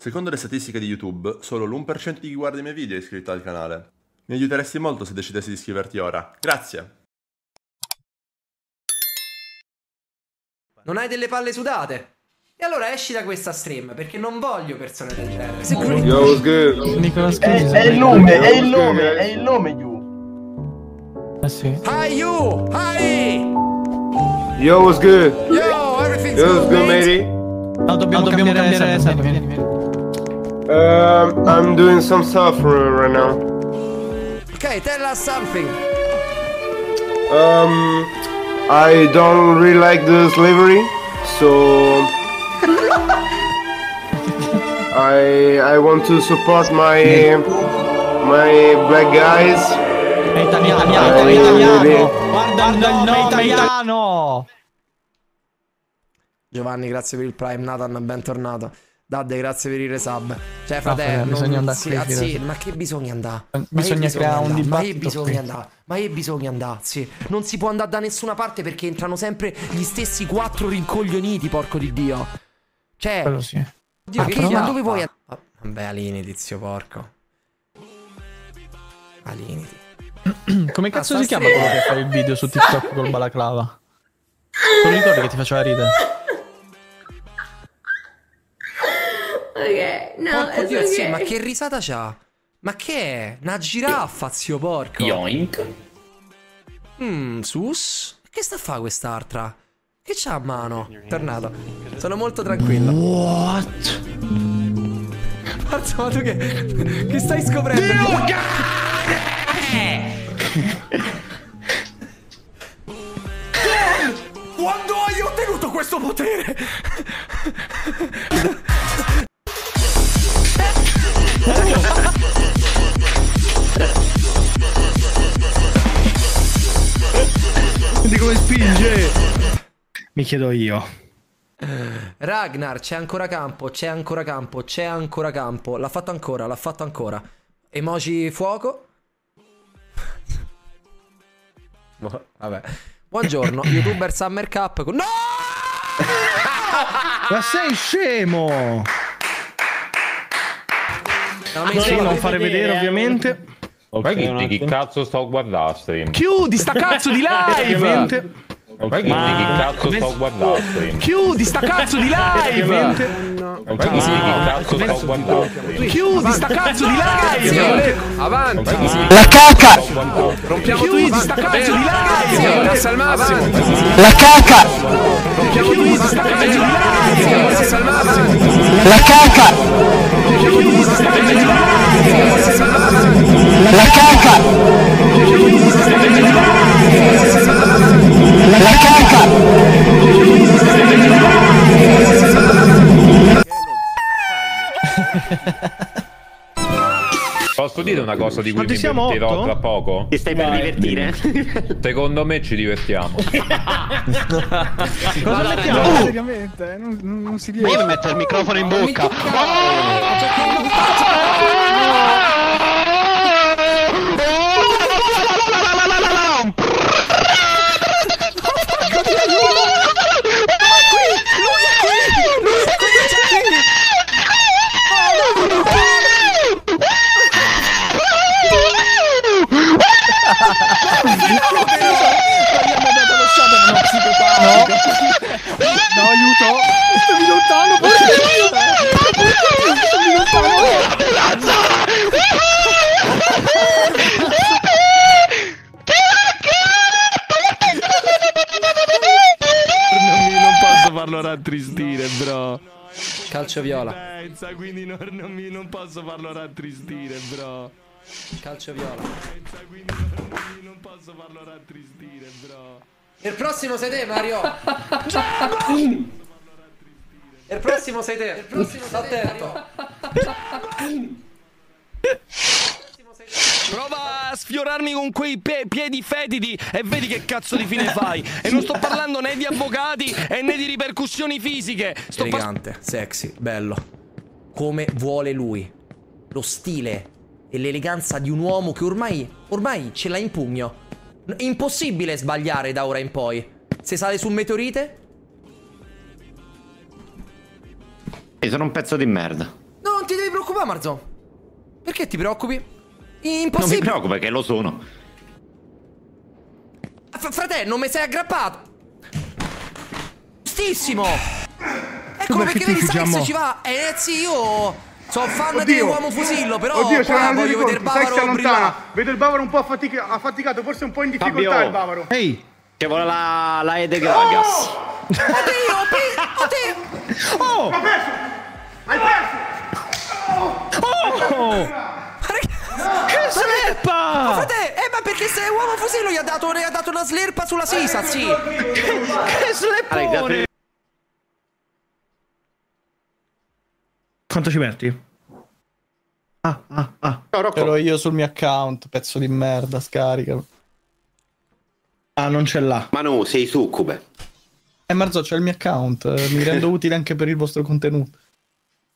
Secondo le statistiche di YouTube, solo l'1% di chi guarda i miei video è iscritto al canale. Mi aiuteresti molto se decidessi di iscriverti ora. Grazie! Non hai delle palle sudate? E allora esci da questa stream, perché non voglio persone del genere. Yo, what's good? Nicolas È, è il nome, è il nome, è il nome, you. Eh sì. Hi you! Hi! Yo, what's good? Yo, everything's Yo, what's good, good, mate? matey? No, dobbiamo, dobbiamo cambiare, cambiare server, vieni, vieni. Um, I'm doing some stuff right now. Ok, tell us something. Um, I don't really like the slavery, so I I want to support my my black guys. È italiano, italiano. vedi? Guarda il nome, è italiano. Giovanni, grazie per il Prime. Nathan, bentornato. Dadde, grazie per il resub. Cioè, fratello, bisogna non- andare sì, qui, ah, sì, ma che bisogna andare? Bisogna creare un andare? Ma che dibattito bisogna andare? Ma che bisogna andare? Sì. Non si può andare da nessuna parte perché entrano sempre gli stessi quattro rincoglioniti, porco di Dio. Cioè, Quello sì. Dio, Ah, che- ma dove vuoi andare? Vabbè, Alini, tizio porco. Alini. Come cazzo Ah, si chiama quello che fa il video su TikTok col balaclava? Te lo ricordi che ti faceva ridere? Ok, no, Porco Dio, sì, okay. ma che risata c'ha? Ma che è? Una giraffa, zio porco. Yoink. Mmm, sus? Che sta a fare quest'altra? Che c'ha a mano? Tornato. Sono molto tranquillo. What? Forza, ma tu che. Che stai scoprendo? Quando hai ottenuto questo potere? Di come spinge. Mi chiedo io. Ragnar, c'è ancora campo, c'è ancora campo, c'è ancora campo. L'ha fatto ancora, l'ha fatto ancora. Emoji fuoco. Boh, Vabbè. Buongiorno, youtuber Summer Cup. con- No! Ma sei scemo! No, mi Sì, non fare vedere ovviamente. Ma che, di chi cazzo sto a guardare stream? Chiudi sta cazzo di live! Ovviamente. Ma che, di chi cazzo sto a guardare stream? Chiudi sta cazzo di live! Ovviamente. Ma che, di chi cazzo sto a guardare stream? Chiudi sta cazzo di live! Avanti! La caca! Rompiamo Chiudi tutti! sta cazzo di live! Passa al massimo! La caca! Chiudi sta cazzo di live! Passa al massimo! La caca! Chiudi sta cazzo di live! Posso dire una cosa di cui Quanti mi siamo? divertirò Otto? tra poco? Ti stai per divertire? Secondo me ci divertiamo. Cosa mettiamo? Seriamente, non, non, non si riesce. Io mi metto il microfono in bocca. No, aiuto! Stavi lontano, Stavi lontano! Non, mi- non posso farlo rattristire, bro. Calcio viola. Pensa, quindi non, non mi- non posso farlo rattristire, bro. Calcio viola. Non, posso farlo rattristire, bro. Il prossimo sei te, Mario. Il prossimo sei te. Il prossimo sta attento. Prova a sfiorarmi con quei pe- piedi fetidi e vedi che cazzo di fine fai. E non sto parlando né di avvocati e né di ripercussioni fisiche. Sto Elegante, sexy, bello. Come vuole lui. Lo stile e l'eleganza di un uomo che ormai, ormai ce l'ha in pugno. Impossibile sbagliare da ora in poi. Se sale sul meteorite? Io sono un pezzo di merda. Non ti devi preoccupare, Marzo. Perché ti preoccupi? Non mi Impossibile. preoccupa perché lo sono. F- fratello, non mi sei aggrappato. Giustissimo. Ecco Come perché che vedi Sainz Giammo? ci va. Eh, sì, io sono fan di Oddio. Uomo Fusillo, però Oddio, c'è qua una voglio vedere Sai bavaro allontana. brillare. Vedo il bavaro un po' affatica- affaticato, forse un po' in difficoltà Fabio. il bavaro. Ehi! Che vuole la, la Ede Gragas. Oddio, pi- oddio. Oh! Hai perso! Hai perso! Che sleppa! Frate, eh, ma perché se Uomo Fusillo gli ha dato, gli ha dato una slerpa sulla sisa, sì. Che sleppone! Quanto ci metti? Ah, ah, ah. Ciao Rocco. Ero io sul mio account, pezzo di merda, scarica. Ah, non ce l'ha. Manu, sei succube. Eh, Marzo, c'è il mio account. eh, Mi rendo utile anche per il vostro contenuto.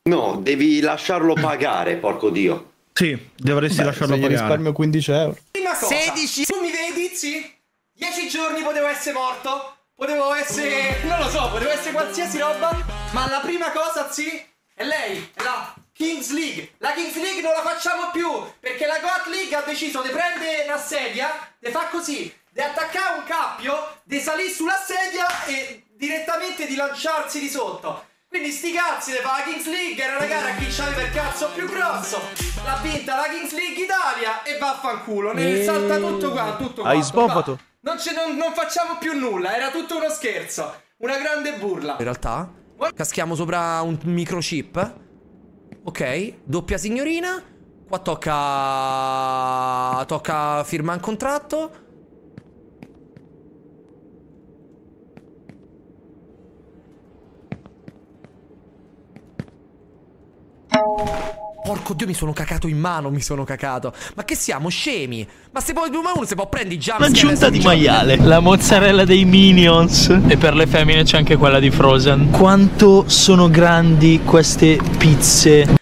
No, devi lasciarlo pagare, porco dio. Sì, dovresti Beh, lasciarlo pagare. risparmio 15 euro. Prima cosa. 16. Tu mi vedi, sì? 10 giorni potevo essere morto. Potevo essere. Non lo so, potevo essere qualsiasi roba. Ma la prima cosa, sì, è lei. È la Kings League. La Kings League non la facciamo più. Perché la God League ha deciso di prendere una sedia, di fa così, di attaccare un cappio, di salire sulla sedia e direttamente di lanciarsi di sotto. Quindi sti cazzi le fa la Kings League, era una gara a chi c'aveva il cazzo più grosso. L'ha vinta la Kings League Italia e vaffanculo. Ne salta tutto qua, tutto qua. Hai sboffato? Non, ce- non- non facciamo più nulla, era tutto uno scherzo. Una grande burla. In realtà, caschiamo sopra un microchip. Ok, doppia signorina. Qua tocca. Tocca firmare un contratto. Porco dio, mi sono cacato in mano, mi sono cacato. Ma che siamo, scemi? Ma se poi ma uno se può prendere i jump L'aggiunta di maiale, la mozzarella dei Minions e per le femmine c'è anche quella di Frozen. Quanto sono grandi queste pizze?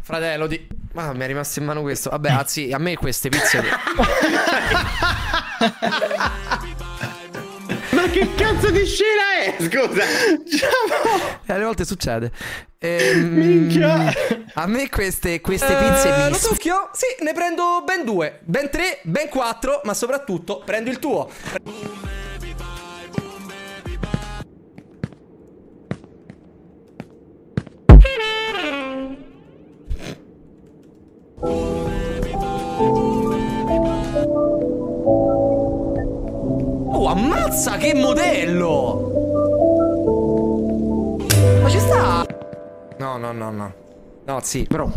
Fratello di... Ma mi è rimasto in mano questo. Vabbè, anzi, a me queste pizze... Ma che cazzo di scena è? Scusa. Eh, alle volte succede. Ehm, Minchia. A me queste, queste pizze mi... Lo succhio? Sì, ne prendo ben due, ben tre, ben quattro, ma soprattutto prendo il tuo. Ammazza che modello! Ma ci sta? No, no, no, no. No, sì, però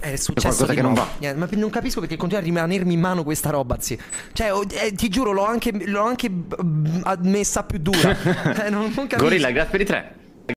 è successo qualcosa di che non va. Niente, ma non capisco perché continua a rimanermi in mano questa roba, sì. Cioè, oh, eh, ti giuro, l'ho anche, l'ho anche b- messa più dura. eh, non, non capisco. Gorilla, grazie per i tre.